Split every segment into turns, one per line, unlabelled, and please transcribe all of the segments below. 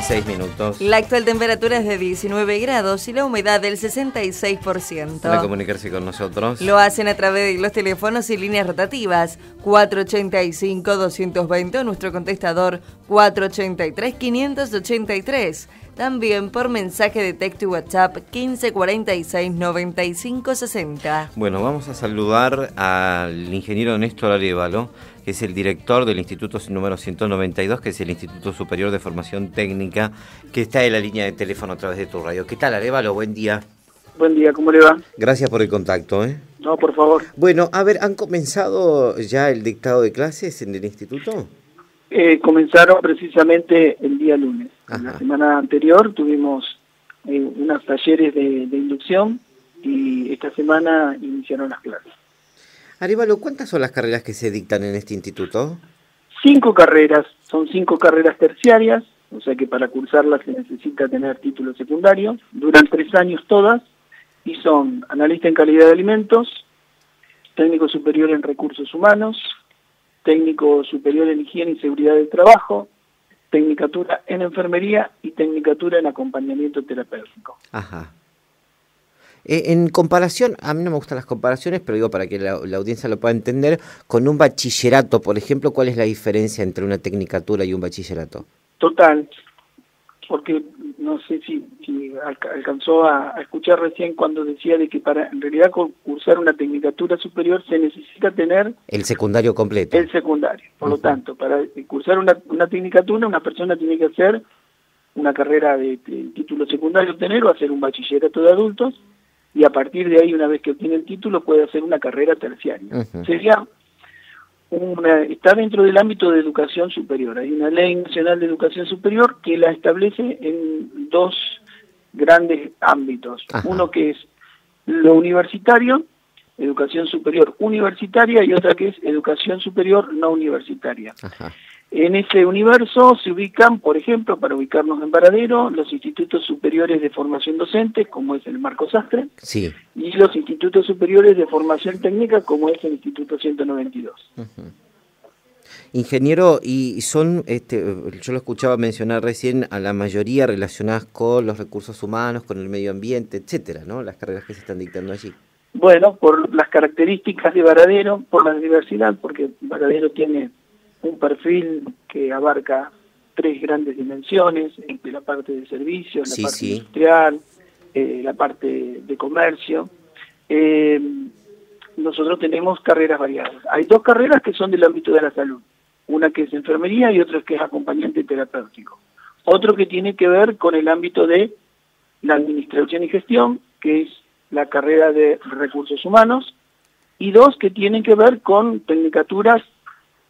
56 minutos.
La actual temperatura es de 19 grados y la humedad del 66%.
Para comunicarse con nosotros.
Lo hacen a través de los teléfonos y líneas rotativas 485-220 nuestro contestador 483-583. También por mensaje de texto y WhatsApp 1546 9560.
Bueno, vamos a saludar al ingeniero Néstor Arevalo, que es el director del Instituto número 192, que es el Instituto Superior de Formación Técnica, que está en la línea de teléfono a través de tu radio. ¿Qué tal, Arevalo? Buen día.
Buen día, ¿cómo le va?
Gracias por el contacto. ¿eh?
No, por favor.
Bueno, a ver, ¿han comenzado ya el dictado de clases en el instituto?
Eh, comenzaron precisamente el día lunes. La semana anterior tuvimos eh, unos talleres de, inducción y esta semana iniciaron las clases.
Aríbalo, ¿cuántas son las carreras que se dictan en este instituto?
Cinco carreras, son cinco carreras terciarias, o sea que para cursarlas se necesita tener título secundario. Duran tres años todas y son analista en calidad de alimentos, técnico superior en recursos humanos, técnico superior en higiene y seguridad del trabajo, tecnicatura en enfermería y tecnicatura en acompañamiento terapéutico.
Ajá. Eh, en comparación, a mí no me gustan las comparaciones, pero digo para que la, audiencia lo pueda entender, con un bachillerato, por ejemplo, ¿cuál es la diferencia entre una tecnicatura y un bachillerato?
Total, porque no sé si, alcanzó a, escuchar recién cuando decía de que para en realidad cursar una tecnicatura superior se necesita tener...
El secundario completo.
El secundario. Por lo tanto, para cursar una, una tecnicatura una persona tiene que hacer una carrera de, título secundario obtener o hacer un bachillerato de adultos y a partir de ahí, una vez que obtiene el título, puede hacer una carrera terciaria. Sería está dentro del ámbito de educación superior. Hay una ley nacional de educación superior que la establece en dos grandes ámbitos. Uno que es lo universitario, educación superior universitaria, y otra que es educación superior no universitaria. En ese universo se ubican, por ejemplo, para ubicarnos en Varadero, los institutos superiores de formación docente, como es el Marco Sastre,
sí.
y los institutos superiores de formación técnica, como es el Instituto 192.
Ingeniero, y son, este, yo lo escuchaba mencionar recién, a la mayoría relacionadas con los recursos humanos, con el medio ambiente, etcétera, ¿no? Las carreras que se están dictando allí.
Bueno, por las características de Varadero, por la diversidad, porque Varadero tiene un perfil que abarca tres grandes dimensiones, la parte de servicios, la parte industrial, eh, la parte de comercio. Eh, nosotros tenemos carreras variadas. Hay dos carreras que son del ámbito de la salud, una que es enfermería y otra que es acompañante terapéutico. Otro que tiene que ver con el ámbito de la administración y gestión, que es la carrera de recursos humanos, y dos que tienen que ver con tecnicaturas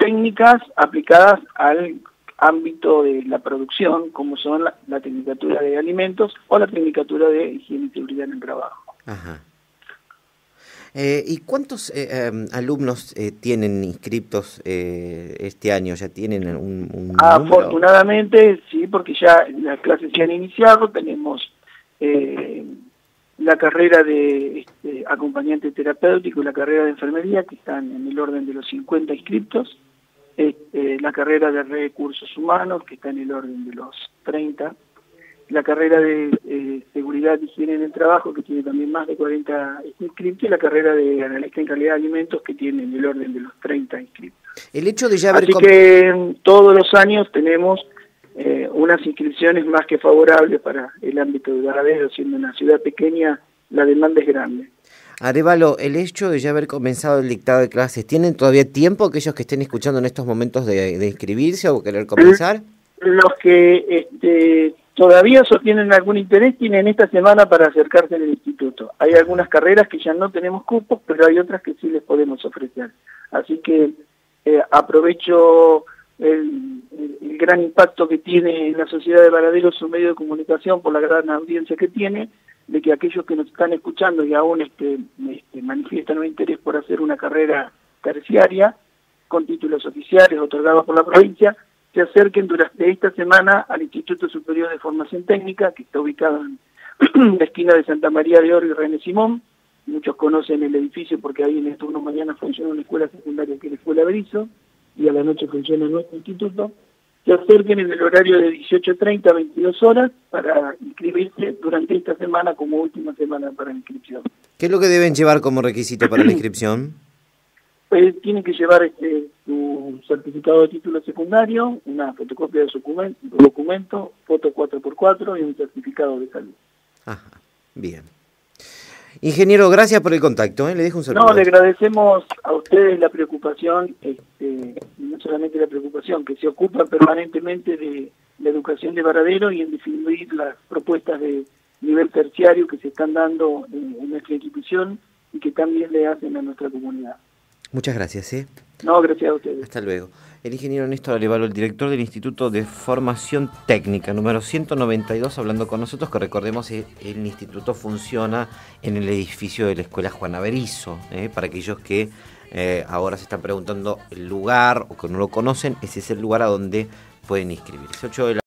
técnicas aplicadas al ámbito de la producción, como son la, tecnicatura de alimentos o la tecnicatura de higiene y seguridad en el trabajo.
Ajá. Eh, ¿Y cuántos eh, em, alumnos eh, tienen inscriptos este año? ¿Ya tienen un, un
Afortunadamente, sí, porque ya las clases se han iniciado, tenemos la carrera de este, acompañante terapéutico y la carrera de enfermería, que están en el orden de los 50 inscriptos, este, la carrera de recursos humanos, que está en el orden de los 30, la carrera de eh, seguridad y higiene en el trabajo, que tiene también más de 40 inscriptos, y la carrera de analista en calidad de alimentos, que tiene en el orden de los 30 inscriptos.
El hecho de ya haber
Así que mm, todos los años tenemos eh, unas inscripciones más que favorables para el ámbito de Varadero, siendo una ciudad pequeña, la demanda es grande.
Arevalo, el hecho de ya haber comenzado el dictado de clases, ¿tienen todavía tiempo aquellos que estén escuchando en estos momentos de, inscribirse o querer comenzar?
Los que este, todavía sostienen algún interés tienen esta semana para acercarse al instituto. Hay algunas carreras que ya no tenemos cupos, pero hay otras que sí les podemos ofrecer. Así que eh, aprovecho el, el, gran impacto que tiene en la sociedad de Varadero su medio de comunicación por la gran audiencia que tiene de que aquellos que nos están escuchando y aún este, este, manifiestan un interés por hacer una carrera terciaria con títulos oficiales otorgados por la provincia, se acerquen durante esta semana al Instituto Superior de Formación Técnica, que está ubicado en la esquina de Santa María de Oro y René Simón. Muchos conocen el edificio porque ahí en el turno mañana funciona una escuela secundaria que es la Escuela Berizo y a la noche funciona nuestro instituto. Se acerquen en el horario de 18.30 a 22 horas para inscribirse durante esta semana como última semana para la inscripción.
¿Qué es lo que deben llevar como requisito para la inscripción?
Pues tienen que llevar este, su certificado de título secundario, una fotocopia de su documento, documento foto 4x4 y un certificado de salud.
Ajá, bien. Ingeniero, gracias por el contacto. ¿eh? Le dejo un saludo.
No, le agradecemos a ustedes la preocupación, este, no solamente la preocupación, que se ocupa permanentemente de la educación de Varadero y en definir las propuestas de nivel terciario que se están dando en, en nuestra institución y que también le hacen a nuestra comunidad.
Muchas gracias. ¿eh?
No, gracias a ustedes.
Hasta luego. El ingeniero Néstor Arevalo, el director del Instituto de Formación Técnica, número 192, hablando con nosotros, que recordemos que el instituto funciona en el edificio de la Escuela Juana Berizo. ¿eh? Para aquellos que eh, ahora se están preguntando el lugar o que no lo conocen, ese es el lugar a donde pueden inscribirse. 8 de la